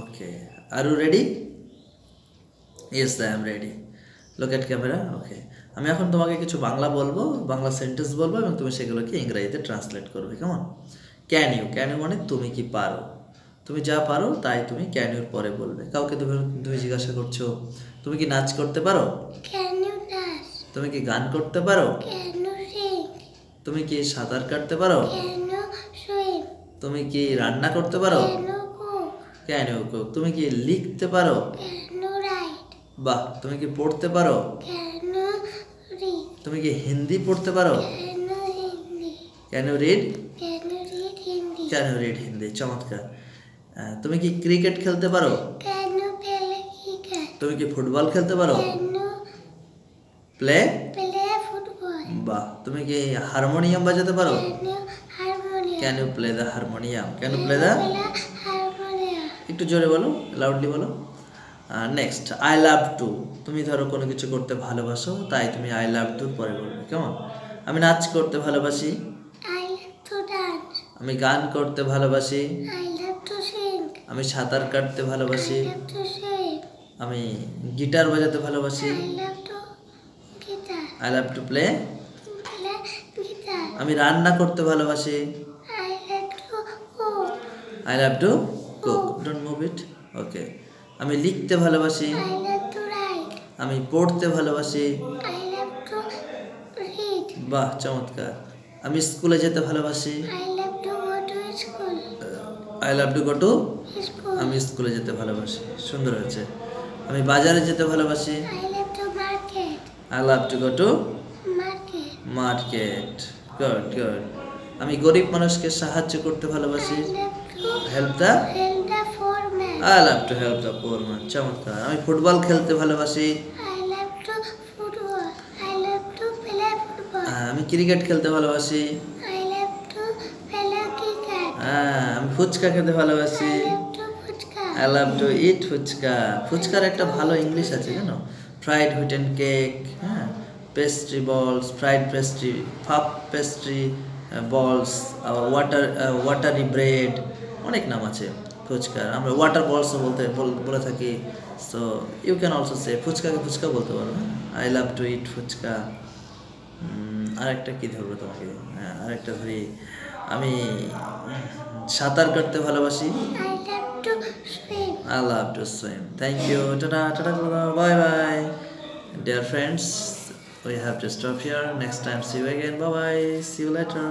Okay are you ready yes I am ready look at camera okay আমি এখন তোমাকে কিছু বাংলা বলব বাংলা সেন্টেন্স বলব এবং তুমি সেগুলোকে ইংরেজিতে ট্রান্সলেট করবে কেমন? ক্যান ইউ ক্যান ইউ মানে তুমি কি পারো? তুমি যা পারো তাই তুমি ক্যান ইউর পরে বলবে। কাউকে তুমি তুমি জিজ্ঞাসা করছ তুমি কি নাচ করতে পারো? You? তুমি কি গান করতে পারো? You? তুমি কি সাঁতার কাটতে পারো? You? তুমি কি রান্না করতে পারো? You? ক্যান ইউ কুক তুমি কি লিখতে পারো বাহ তুমি কি পড়তে পারো? তুমি কি হিন্দি পড়তে পারো? Can you read? Can you read Hindi চমৎকার তুমি কি ক্রিকেট খেলতে পারো? তুমি কি ফুটবল খেলতে পারো প্লে বাহ তুমি কি হারমোনিয়াম বাজাতে পারো? Can you play the harmonium can you play the harmonium. একটু জোরে বলো লাউডলি বলো। নেক্সট আই লাভ টু তুমি ধরো কোনো কিছু করতে ভালোবাসো তাই তুমি আই লাভ টু পরে বলবে কেমন? আমি নাচ করতে ভালোবাসি. আমি গান করতে ভালোবাসি. আমি সাঁতার কাটতে ভালোবাসি. আমি গিটার বাজাতে ভালোবাসি. আই লাভ টু প্লে আমি রান্না করতে ভালোবাসি। I love to cook don't move it okay আমি লিখতে ভালোবাসি. আমি পড়তে ভালোবাসি. বাহ চমৎকার। আমি স্কুলে যেতে ভালোবাসি. I love to go to আমি স্কুলে যেতে ভালোবাসি। সুন্দর হয়েছে। আমি বাজারে যেতে ভালোবাসি. I love to go to market good good আমি গরিব মানুষকে সাহায্য করতে ভালোবাসি। Help the I love to help the poor man চমৎকার। আমি ফুটবল খেলতে ভালোবাসি। I love to football. I love to play football. আহ, আমি ক্রিকেট খেলতে ভালোবাসি। I love to play cricket. হ্যাঁ আমি ফুচকা খেতে ভালোবাসি। I love to fuchka. I love to eat fuchka. ফুচকার একটা ভালো ইংলিশ আছে জানো? ফ্রাইড হুইট অ্যান্ড কেক হ্যাঁ pastry balls fried pastry puff pastry balls water watery bread অনেক নাম আছে। ফুচকা। আমরা ওয়াটার বলস বলতে বলে থাকি। So you can also say ফুচকাকে fuchka বলতে পারবে I love to eat fuchka. আর একটা কী ধরবো তোমাকে? হ্যাঁ আরেকটা ধরি। আমি সাঁতার কাটতে ভালোবাসি। I love to swim thank you tata tata tata bye bye dear friends we have to stop here next time see you again bye bye see you later